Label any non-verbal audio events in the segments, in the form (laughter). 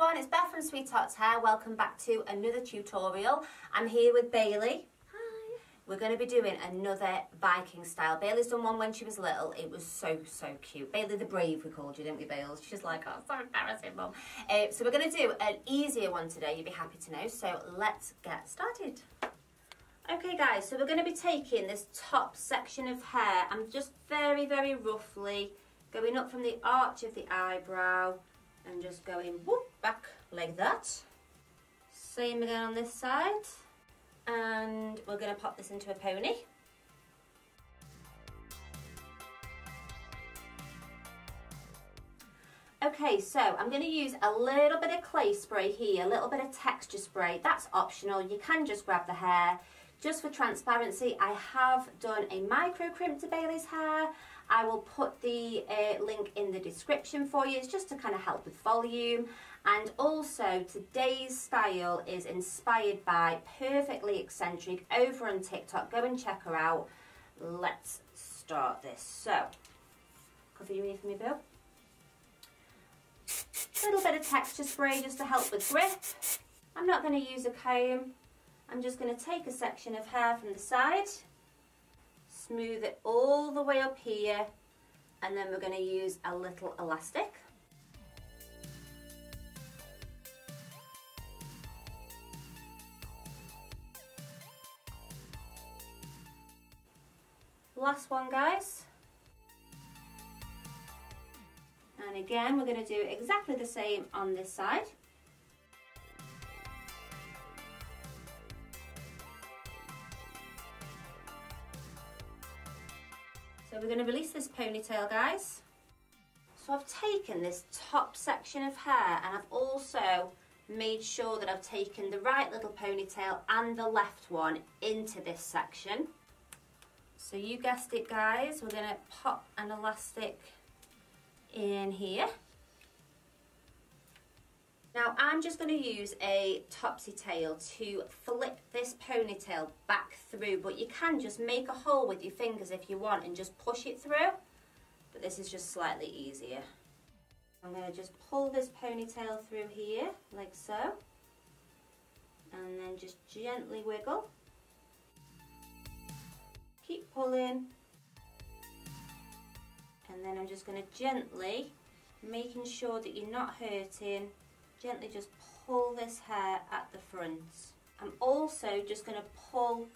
everyone, it's Beth from SweetHearts Hair. Welcome back to another tutorial. I'm here with Bailey. Hi. We're going to be doing another Viking style. Bailey's done one when she was little. It was so, so cute. Bailey the Brave, we called you, didn't we, Bailey? She's like, oh, so embarrassing, Mum. Uh, so we're going to do an easier one today, you'll be happy to know. So let's get started. Okay guys, so we're going to be taking this top section of hair. I'm just very, very roughly going up from the arch of the eyebrow and just going back like that. Same again on this side. And we're going to pop this into a pony. Okay, so I'm going to use a little bit of clay spray here, a little bit of texture spray. That's optional. You can just grab the hair. Just for transparency, I have done a micro crimp to Bailey's hair. I will put the uh, link in the description for you. It's just to kind of help with volume. And also today's style is inspired by Perfectly Eccentric over on TikTok. Go and check her out. Let's start this. So, cover your ear for me, Bill. A little bit of texture spray just to help with grip. I'm not going to use a comb. I'm just going to take a section of hair from the side, smooth it all the way up here, and then we're going to use a little elastic. Last one, guys. And again, we're going to do exactly the same on this side. We're going to release this ponytail, guys. So I've taken this top section of hair and I've also made sure that I've taken the right little ponytail and the left one into this section. So you guessed it guys, we're going to pop an elastic in here. Now I'm just going to use a topsy tail to flip this ponytail back through but you can just make a hole with your fingers if you want and just push it through but this is just slightly easier. I'm going to just pull this ponytail through here like so and then just gently wiggle. Keep pulling and then I'm just going to gently making sure that you're not hurting gently just pull this hair at the front. I'm also just going to pull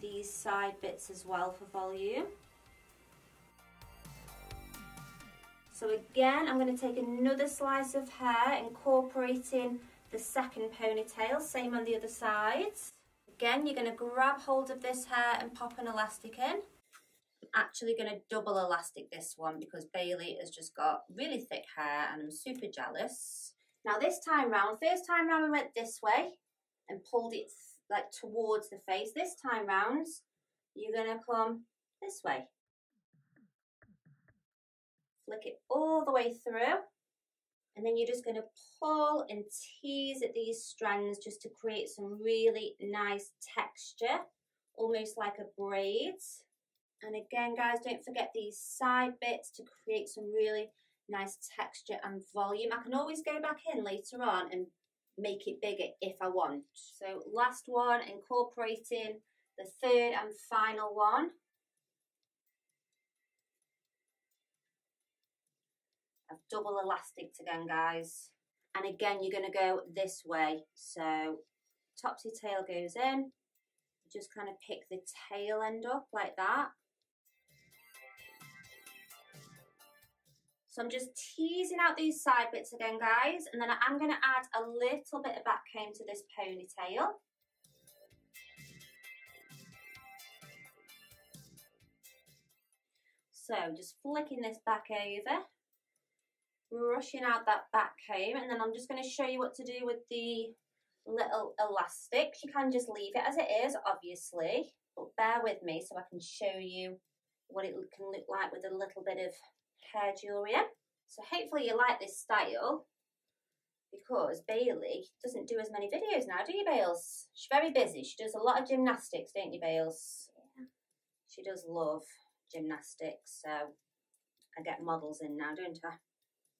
these side bits as well for volume. So again, I'm going to take another slice of hair, incorporating the second ponytail, same on the other sides. Again, you're going to grab hold of this hair and pop an elastic in. I'm actually going to double elastic this one because Bailey has just got really thick hair and I'm super jealous. Now this time round, first time round we went this way and pulled it like towards the face. This time round, you're gonna come this way. Flick it all the way through. And then you're just gonna pull and tease at these strands just to create some really nice texture, almost like a braid. And again, guys, don't forget these side bits to create some really nice texture and volume. I can always go back in later on and make it bigger if I want. So last one, incorporating the third and final one. I've double elastic again, guys. And again, you're going to go this way. So topsy tail goes in. Just kind of pick the tail end up like that. So I'm just teasing out these side bits again, guys, and then I'm going to add a little bit of back comb to this ponytail. So just flicking this back over, brushing out that back comb, and then I'm just going to show you what to do with the little elastics. You can just leave it as it is, obviously, but bear with me so I can show you what it can look like with a little bit of hair jewellery So hopefully you like this style because Bailey doesn't do as many videos now, do you, Bales? She's very busy. She does a lot of gymnastics, don't you, Bales? Yeah. She does love gymnastics, so I get models in now, don't I?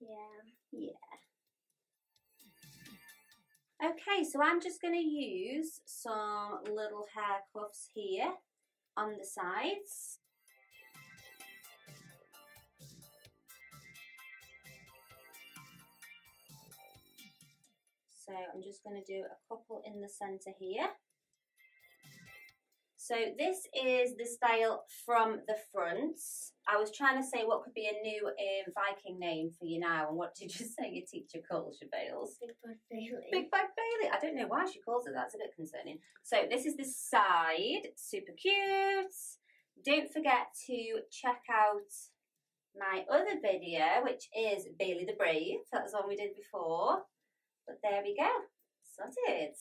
Yeah. Yeah. Okay, so I'm just going to use some little hair cuffs here on the sides. So I'm just going to do a couple in the centre here. So this is the style from the front. I was trying to say what could be a new um, Viking name for you now, and what did you (laughs) say your teacher calls your Bales? Big Bad Bailey. Big Bag Bailey. I don't know why she calls it that. It's a bit concerning. So this is the side. Super cute. Don't forget to check out my other video, which is Bailey the Brave. That was one we did before. But there we go. Sorted.